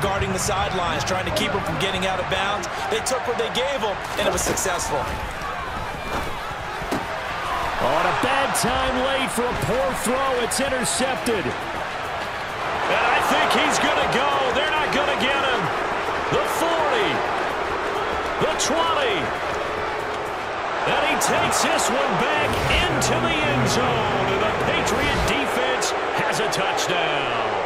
guarding the sidelines, trying to keep him from getting out of bounds. They took what they gave him, and it was successful. Oh, On a bad time late for a poor throw. It's intercepted. And I think he's going to go. They're not going to get him. The 40. The 20. And he takes this one back into the end zone. And the Patriot defense has a touchdown.